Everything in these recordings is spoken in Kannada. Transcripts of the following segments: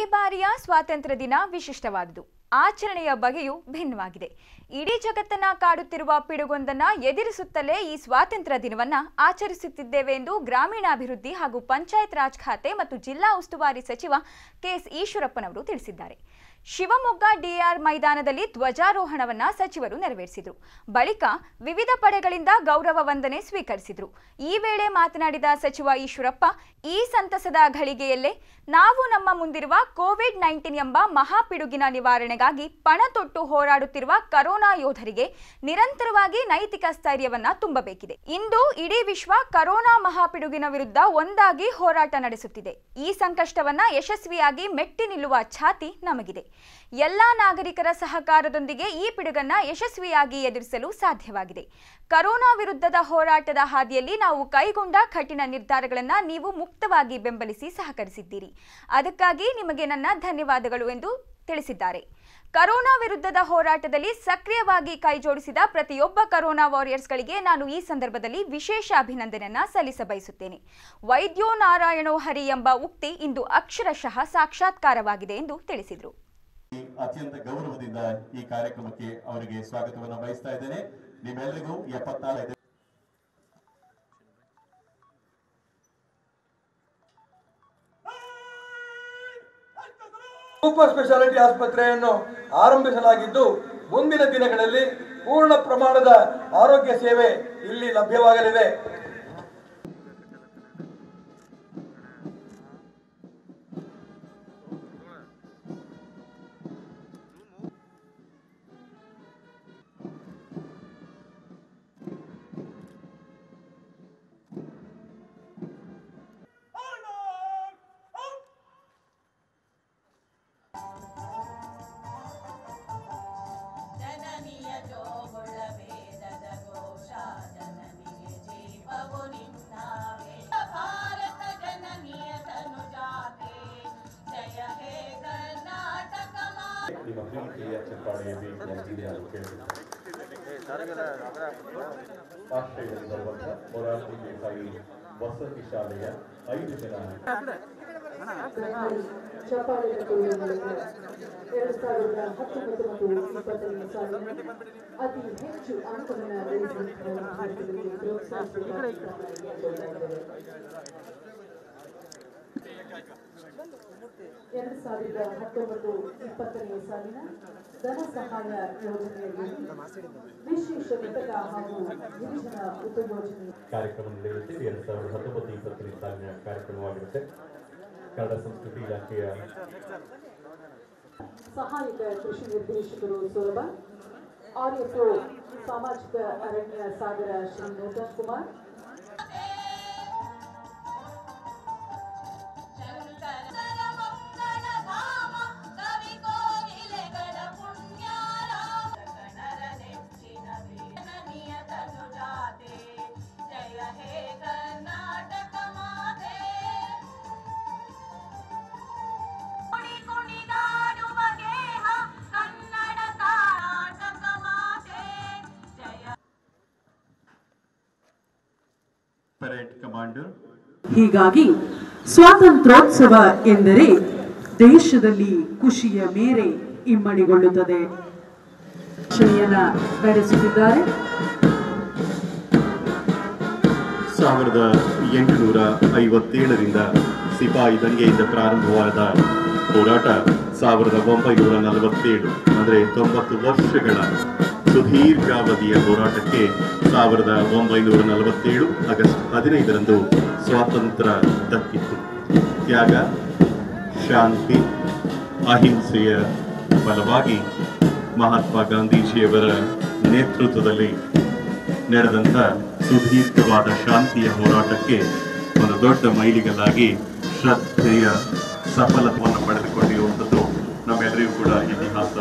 ಈ ಬಾರಿಯ ಸ್ವಾತಂತ್ರ್ಯ ದಿನ ವಿಶಿಷ್ಟವಾದುದು. ಆಚರಣೆಯ ಬಗೆಯೂ ಭಿನ್ನವಾಗಿದೆ. ಇಡೀ ಜಗತ್ತನ್ನ ಕಾಡುತ್ತಿರುವ ಪಿಡುಗೊಂದನ್ನ ಎದುರಿಸುತ್ತಲೇ ಈ ಸ್ವಾತಂತ್ರ್ಯ ದಿನವನ್ನ ಆಚರಿಸುತ್ತಿದ್ದೇವೆ ಎಂದು ಗ್ರಾಮೀಣಾಭಿವೃದ್ಧಿ ಹಾಗೂ ಪಂಚಾಯತ್ ರಾಜ್ ಖಾತೆ ಮತ್ತು ಜಿಲ್ಲಾ ಉಸ್ತುವಾರಿ ಸಚಿವ ಕೆಎಸ್ ಈಶ್ವರಪ್ಪನವರು ತಿಳಿಸಿದ್ದಾರೆ. ಶಿವಮೊಗ್ಗ ಡಿಆರ್ ಮೈದಾನದಲ್ಲಿ ಧ್ವಜಾರೋಹಣವನ್ನ ಸಚಿವರು ನೆರವೇರಿಸಿದರು. ಬಳಿಕ ವಿವಿಧ ಪಡೆಗಳಿಂದ ಗೌರವ ವಂದನೆ ಸ್ವೀಕರಿಸಿದರು. ಈ ವೇಳೆ ಮಾತನಾಡಿದ ಸಚಿವ ಈಶ್ವರಪ್ಪ, ಈ ಸಂತಸದ ಘಳಿಗೆಯಲ್ಲೇ ನಾವು ನಮ್ಮ ಮುಂದಿರುವ ಕೋವಿಡ್ ನೈನ್ಟೀನ್ ಎಂಬ ಮಹಾಪಿಡುಗಿನ ನಿವಾರಣೆಗಾಗಿ ಪಣ ತೊಟ್ಟು ಹೋರಾಡುತ್ತಿರುವ ಕರೋನಾ ಯೋಧರಿಗೆ ನಿರಂತರವಾಗಿ ನೈತಿಕ ಸ್ಥೈರ್ಯವನ್ನ ತುಂಬಬೇಕಿದೆ. ಇಂದು ಇಡೀ ವಿಶ್ವ ಕರೋನಾ ಮಹಾಪಿಡುಗಿನ ವಿರುದ್ಧ ಒಂದಾಗಿ ಹೋರಾಟ ನಡೆಸುತ್ತಿದೆ. ಈ ಸಂಕಷ್ಟವನ್ನ ಯಶಸ್ವಿಯಾಗಿ ಮೆಟ್ಟಿ ನಿಲ್ಲುವ ಛಾತಿ ನಮಗಿದೆ. ಎಲ್ಲಾ ನಾಗರಿಕರ ಸಹಕಾರದೊಂದಿಗೆ ಈ ಪಿಡುಗನ್ನ ಯಶಸ್ವಿಯಾಗಿ ಎದುರಿಸಲು ಸಾಧ್ಯವಾಗಿದೆ. ಕರೋನಾ ವಿರುದ್ಧದ ಹೋರಾಟದ ಹಾದಿಯಲ್ಲಿ ನಾವು ಕೈಗೊಂಡ ಕಠಿಣ ನಿರ್ಧಾರಗಳನ್ನು ನೀವು ಮುಕ್ತವಾಗಿ ಬೆಂಬಲಿಸಿ ಸಹಕರಿಸಿದ್ದೀರಿ. ಅದಕ್ಕಾಗಿ ನಿಮಗೆ ನನ್ನ ಧನ್ಯವಾದಗಳು ಎಂದು ತಿಳಿಸಿದ್ದಾರೆ. ಕರೋನಾ ವಿರುದ್ಧದ ಹೋರಾಟದಲ್ಲಿ ಸಕ್ರಿಯವಾಗಿ ಕೈಜೋಡಿಸಿದ ಪ್ರತಿಯೊಬ್ಬ ಕರೋನಾ ವಾರಿಯರ್ಸ್ಗಳಿಗೆ ನಾನು ಈ ಸಂದರ್ಭದಲ್ಲಿ ವಿಶೇಷ ಅಭಿನಂದನೆಯನ್ನ ಸಲ್ಲಿಸಬಯಸುತ್ತೇನೆ. ವೈದ್ಯೋ ನಾರಾಯಣೋ ಹರಿ ಎಂಬ ಉಕ್ತಿ ಇಂದು ಅಕ್ಷರಶಃ ಸಾಕ್ಷಾತ್ಕಾರವಾಗಿದೆ ಎಂದು ತಿಳಿಸಿದರು. ಅತ್ಯಂತ ಗೌರವದಿಂದ ಈ ಕಾರ್ಯಕ್ರಮಕ್ಕೆ ಅವರಿಗೆ ಸ್ವಾಗತವನ್ನು ಬಯಸ್ತಾ ಇದ್ದೇನೆ. ನಿಮ್ಮೆಲ್ಲರಿಗೂ ಎಪ್ಪತ್ತಾರು ಸೂಪರ್ ಸ್ಪೆಷಾಲಿಟಿ ಆಸ್ಪತ್ರೆಯನ್ನು ಆರಂಭಿಸಲಾಗಿದ್ದು, ಮುಂದಿನ ದಿನಗಳಲ್ಲಿ ಪೂರ್ಣ ಪ್ರಮಾಣದ ಆರೋಗ್ಯ ಸೇವೆ ಇಲ್ಲಿ ಲಭ್ಯವಾಗಲಿದೆ. ಮಾ ನಿಮ್ಮ ಪ್ರೀತಿಯ ಚಪ್ಪಾಳೆಯಲ್ಲಿ ನೆಲೆಸಿದೆ ಅಂತ ಕೇಳಿದ್ದೇನೆ ಆಶ್ರಯದಲ್ಲಿ ಬರುವಂತ ಮೊರಾರ್ಜಿ ದೇಸಾಯಿ ವಸತಿ ಶಾಲೆಯ ಐದು ಜನ ಚಪ್ಪಾಳೆಯ ಕೊಡುಗೆ ಮೂಲಕ ಎರಡು ಸಾವಿರದ ಹತ್ತೊಂಬತ್ತು ಮತ್ತು ಇಪ್ಪತ್ತನೇ ಸಾಲಿನಲ್ಲಿ ಅತಿ ಹೆಚ್ಚು ಅಂಕವನ್ನು ಗಳಿಸಿದ ವಿದ್ಯಾರ್ಥಿಗಳಿಗೆ ಪ್ರೋತ್ಸಾಹಿಸಿದ ಎರಡು ಸಾವಿರದ ಹತ್ತೊಂಬತ್ತು ಇಪ್ಪತ್ತನೇ ಸಾಲಿನ ಧನ ಸಹಾಯ ಯೋಜನೆಯಲ್ಲಿ ವಿಶೇಷ ಘಟಕ ಹಾಗೂ ಗಿರಿಜನ ಉಪಯೋಜನೆ ಕಾರ್ಯಕ್ರಮ ನಡೆಯುತ್ತೆ ಎರಡು ಸಾವಿರದ ಹತ್ತೊಂಬತ್ತು ಇಪ್ಪತ್ತನೇ ಸಾಲಿನ ಕಾರ್ಯಕ್ರಮವಾಗಿರುತ್ತೆ ಕನ್ನಡ ಸಂಸ್ಕೃತಿ ಇಲಾಖೆಯ ಸಹಾಯಕ ಕೃಷಿ ನಿರ್ದೇಶಕರು ಸೊರಬ ಆರ್ಎಫ್ಒ ಸಾಮಾಜಿಕ ಅರಣ್ಯ ಸಾಗರ ಶ್ರೀ ನೂತನ್ ಕುಮಾರ್ ಹೀಗಾಗಿ ಸ್ವಾತಂತ್ರ್ಯೋತ್ಸವ ಎಂದರೆ ದೇಶದಲ್ಲಿ ಖುಷಿಯ ಮೇರೆ ಇಮ್ಮಡಿಗೊಳ್ಳುತ್ತದೆ. ನಡೆಸುತ್ತಿದ್ದಾರೆ ಸಾವಿರದ ಎಂಟುನೂರ ಐವತ್ತೇಳರಿಂದ ಸಿಪಾಯಿ ದಂಗೆಯಿಂದ ಪ್ರಾರಂಭವಾದ ಹೋರಾಟ ಸಾವಿರದ ಒಂಬೈನೂರ ನಲವತ್ತೇಳು ಅಂದರೆ ತೊಂಬತ್ತು ವರ್ಷಗಳ ಸುದೀರ್ಘಾವಧಿಯ ಹೋರಾಟಕ್ಕೆ ಸಾವಿರದ ಒಂಬೈನೂರ ನಲವತ್ತೇಳು ಆಗಸ್ಟ್ ಹದಿನೈದರಂದು ಸ್ವಾತಂತ್ರ್ಯ ದಕ್ಕಿತ್ತು. ತ್ಯಾಗ, ಶಾಂತಿ, ಅಹಿಂಸೆಯ ಫಲವಾಗಿ ಮಹಾತ್ಮ ಗಾಂಧೀಜಿಯವರ ನೇತೃತ್ವದಲ್ಲಿ ನಡೆದಂಥ ಸುದೀರ್ಘವಾದ ಶಾಂತಿಯ ಹೋರಾಟಕ್ಕೆ ಒಂದು ದೊಡ್ಡ ಮೈಲಿಗಲಾಗಿ ಶ್ರದ್ಧೆಯ ಸಫಲತೆಯನ್ನು ಪಡೆದುಕೊಂಡಿರುವಂಥದ್ದು ನಮ್ಮೆಲ್ಲರಿಗೂ ಕೂಡ ಇತಿಹಾಸ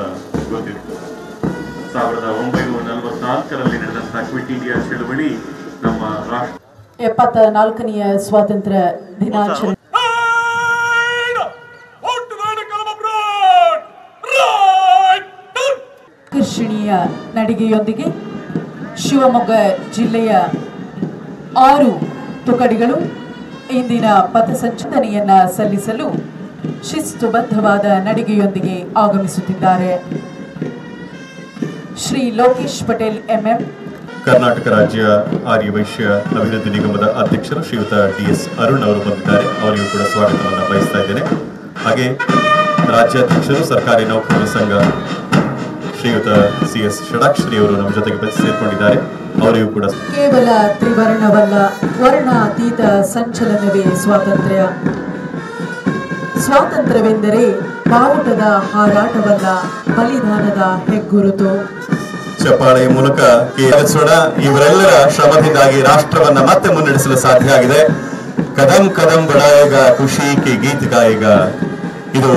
ಗೊತ್ತಿತ್ತು ಸಾವಿರದ ಒಂಬೈನೂರ ನಲವತ್ನಾಲ್ಕರಲ್ಲಿ ನಡೆದಂತಹ ಕ್ವಿಟ್ ಇಂಡಿಯಾ ಚಳವಳಿ ನಮ್ಮ ರಾಷ್ಟ್ರ ಎಪ್ಪತ್ತ ನಾಲ್ಕನೆಯ ಸ್ವಾತಂತ್ರ್ಯ ದಿನಾಚರಣೆ. ಆಕರ್ಷಣೀಯ ನಡಿಗೆಯೊಂದಿಗೆ ಶಿವಮೊಗ್ಗ ಜಿಲ್ಲೆಯ ಆರು ತುಕಡಿಗಳು ಇಂದಿನ ಪಥಸಂಚಲನೆಯನ್ನ ಸಲ್ಲಿಸಲು ಶಿಸ್ತುಬದ್ಧವಾದ ನಡಿಗೆಯೊಂದಿಗೆ ಆಗಮಿಸುತ್ತಿದ್ದಾರೆ. Shri Lokesh Patel M M. Karnataka ರಾಜ್ಯ ಆರ್ಯ ವೈಶ್ಯ ಅಭಿವೃದ್ಧಿ ನಿಗಮದ ಅಧ್ಯಕ್ಷರು ಶ್ರೀಯುತ ಡಿ ಎಸ್ ಅರುಣ್ ಅವರು ಬಂದಿದ್ದಾರೆ. ಅವರಿಗೂ ಕೂಡ ಸ್ವಾಗತವನ್ನು ಬಯಸ್ತಾ ಇದ್ದೇನೆ. ಹಾಗೆ ರಾಜ್ಯಾಧ್ಯಕ್ಷರು ಸರ್ಕಾರಿ ನೌಕರರ ಸಂಘ ಶ್ರೀಯುತ ಸಿ ಎಸ್ ಷಡಾಕ್ಷರಿ ಅವರು ನಮ್ಮ ಜೊತೆಗೆ ಸೇರ್ಕೊಂಡಿದ್ದಾರೆ. ಅವರಿಗೂ ಕೂಡ ಕೇವಲ ತ್ರಿವರ್ಣವಲ್ಲ ವರ್ಣಾತೀತ ಸಂಚಲನವೇ ಸ್ವಾತಂತ್ರ್ಯ. ಸ್ವಾತಂತ್ರ್ಯವೆಂದರೆ ಬಾವುಟದ ಹಾರಾಟವಲ್ಲ, ಬಲಿದಾನದ ಹೆಗ್ಗುರುತು. ಚಪ್ಪಾಳೆಯ ಮೂಲಕ ಕೇಳಿಸೋಣ ಇವರೆಲ್ಲರ ಶ್ರಮದಿಂದಾಗಿ ರಾಷ್ಟ್ರವನ್ನ ಮತ್ತೆ ಮುನ್ನಡೆಸಲು ಸಾಧ್ಯ ಆಗಿದೆ. ಕದಂ ಕದಂ ಬಡಾಯಗ, ಖುಷಿ ಕೆ ಗೀತೆ ಗಾಯಗ. ಇದು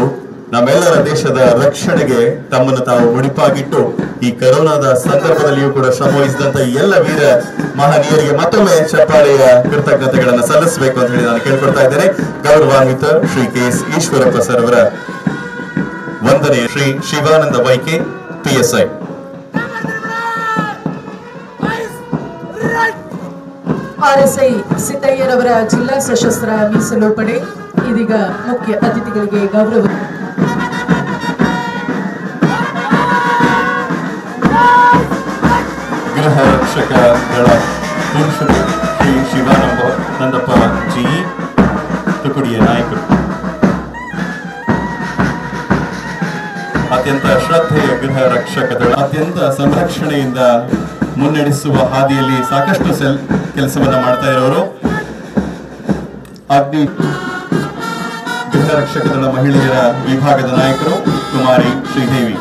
ನಮ್ಮೆಲ್ಲರ ದೇಶದ ರಕ್ಷಣೆಗೆ ತಮ್ಮನ್ನು ತಾವು ಮುಡಿಪಾಗಿಟ್ಟು, ಈ ಕರೋನಾದ ಸಂದರ್ಭದಲ್ಲಿಯೂ ಕೂಡ ಶ್ರಮವಹಿಸಿದಂತ ಎಲ್ಲ ವೀರ ಮಹನೀಯರಿಗೆ ಮತ್ತೊಮ್ಮೆ ಚಪ್ಪಾಳೆಯ ಕೃತಜ್ಞತೆಗಳನ್ನು ಸಲ್ಲಿಸಬೇಕು ಅಂತ ಹೇಳಿ ನಾನು ಕೇಳ್ಕೊಡ್ತಾ ಇದ್ದೇನೆ. ಗೌರವಾನ್ವಿತ Shri K S Eshwarappa sir ಅವರ ವಂದನೆ Shri Shivananda Y K P S I RSI ಸಿದ್ದಯ್ಯರವರ ಜಿಲ್ಲಾ ಸಶಸ್ತ್ರ ಮೀಸಲು ಪಡೆ ಇದೀಗ ಮುಖ್ಯ ಅತಿಥಿಗಳಿಗೆ ಗೌರವ ಗೃಹ ರಕ್ಷಕ ದಳ ಪುರುಷರು ಶ್ರೀ ಶಿವಾನಂದ ನಂದಪ್ಪ ಜಿ ತುಕುಡಿಯ ನಾಯಕರು ಅತ್ಯಂತ ಶ್ರದ್ಧೆಯ ಗೃಹ ರಕ್ಷಕ ದಳ ಅತ್ಯಂತ ಸಂರಕ್ಷಣೆಯಿಂದ ಮುನ್ನಡೆಸುವ ಹಾದಿಯಲ್ಲಿ ಸಾಕಷ್ಟು ಸೆಲ್, ಕೆಲಸವನ್ನು ಮಾಡ್ತಾ ಇರೋರು. ಅಗ್ನಿ ಗೃಹ ರಕ್ಷಕ ದಳ ಮಹಿಳೆಯರ ವಿಭಾಗದ ನಾಯಕರು ಕುಮಾರಿ ಶ್ರೀದೇವಿ.